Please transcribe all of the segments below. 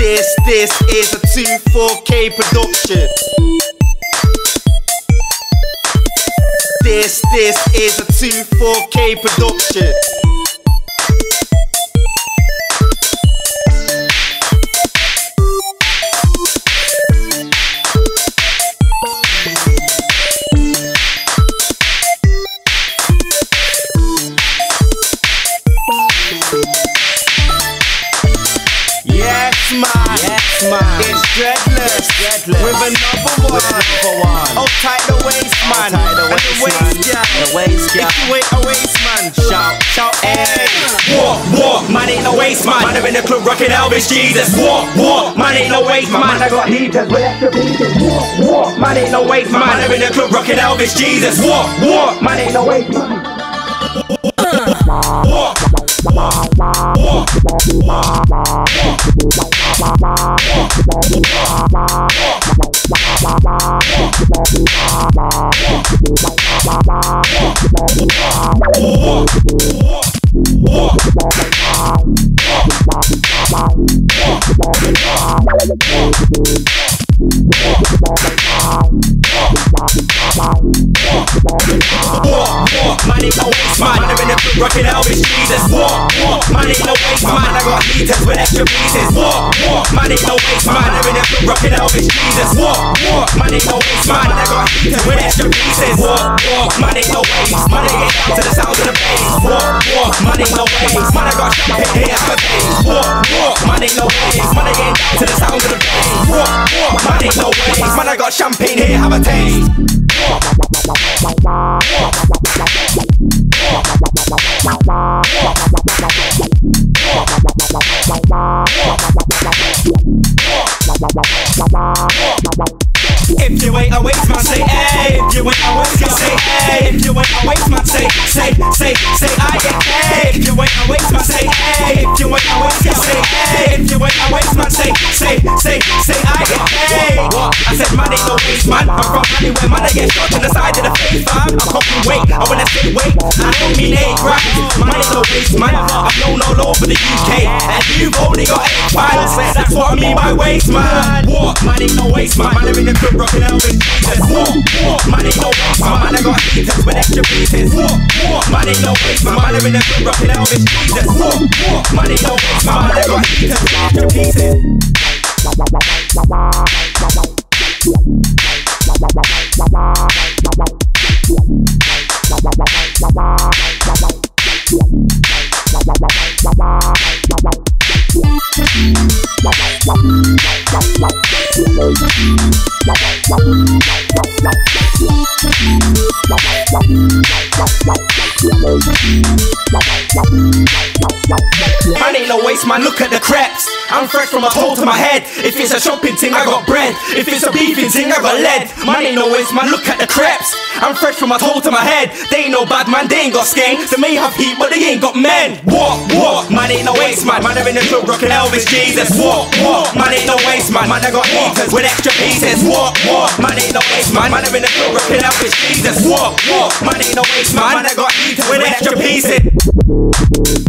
This, this is a 2-4K production. This, this is a 2-4K production. Man. Yes, man. It's Dreados. Dreados. With another one. With another one. Oh, tight the waist, man. tight the And waist, waist, man. yeah. The waist, yeah. If you ain't a waist, man, shout, shout, hey. War, war, man ain't no waste man. Man, I'm in the club rocking Elvis Jesus. War, war, man ain't no waste man. Man, I got heaters with extra pieces. War, war, man ain't no waste man. Man, I'm in the club rocking Elvis Jesus. War, war, man ain't no waste man. War, war, war, rocking Elvis Jesus. War, war, man ain't no waste man. I got heaters with extra pieces. War, man ain't no waste man. I'm in the club rocking Elvis Jesus. War, man ain't no waste man. I got heaters with extra pieces. War, man ain't no waste. Man, get down to the sound of the bass. War, man ain't no waste. Man, I got champagne here, taste. War, war, man ain't no waste. Man, I get down to the sound of the bass. War, man ain't no waste. Man, I got champagne here, have a taste. If you ain't a waste man, say hey. If you ain't a waste man, say hey. If you ain't a waste man, say say say say I get hey. If you ain't a waste man, say hey. If you ain't a waste man, say hey. If you ain't a waste man, say say say say I hey. I said man ain't no waste man. I'm from anywhere man I get shot to the side the face. I'm copying weight. I wanna say wait. I don't mean eight grams. Man ain't no waste man. I've known all over the UK and you've only got eight files. That's what I mean by waste man. What? Man ain't no waste man. Man, I'm in the club rocking Elvis Jesus. What? What? Man ain't no waste man. Man, got heaters with extra pieces. What? What? Man ain't no waste man. Man, I'm in the club rocking Elvis Jesus. What? What? Man ain't no waste man. Man, got heaters with extra pieces. Man ain't no waste man, look at the crepes. I'm fresh from my toe to my head. If it's a shopping thing, I got bread. If it's a beefing thing, I got lead. Man ain't no waste man, look at the crepes. I'm fresh from my toe to my head. They ain't no bad man, they ain't got skank. They may have heat, but they ain't got men. What? What? Man ain't no waste man. Man, I'm in the club rocking Elvis Jesus. What? What? Man ain't no waste man. Man, I got heaters with extra pieces. What? What? Man ain't no waste man. Man, I'm in the club rocking Elvis Jesus. What? What? Man ain't no waste man. Man, I got heaters with extra pieces.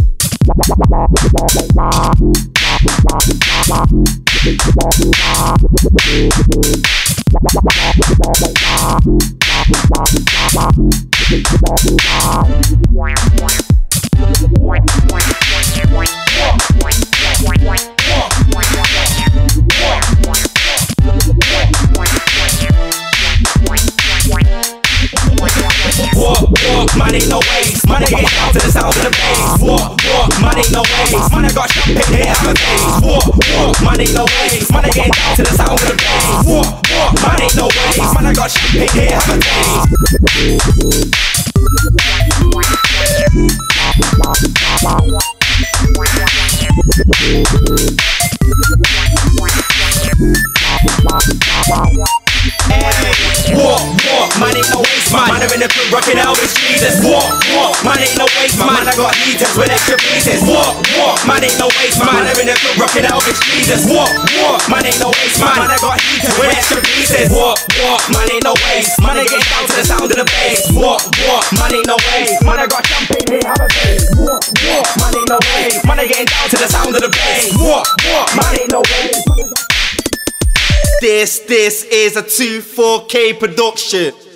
Man ain't no waste. I get down to the sound of the bass. What? What? money no. Man, I got champagne here, a taste. What? What? Man ain't no waste. Money get down to the sound of the. What? What? Man ain't no. Man, I got champagne here, have a taste. Jesus. What, what, man ain't no waste man. Man, I got heaters with extra pieces. What, what, man ain't no waste man. Man, I'm in the club rocking Elvis Jesus. What, what, man ain't no waste man. Man, I got heaters with extra pieces. What, what, man ain't no waste. Man, I get down to the sound of the bass. What, what, man ain't no waste. Man, I got champagne here, have a taste. What, what, man ain't no waste. Man, I getting down to the sound of the bass. What, what, man ain't no waste. This, this is a 2-4K production.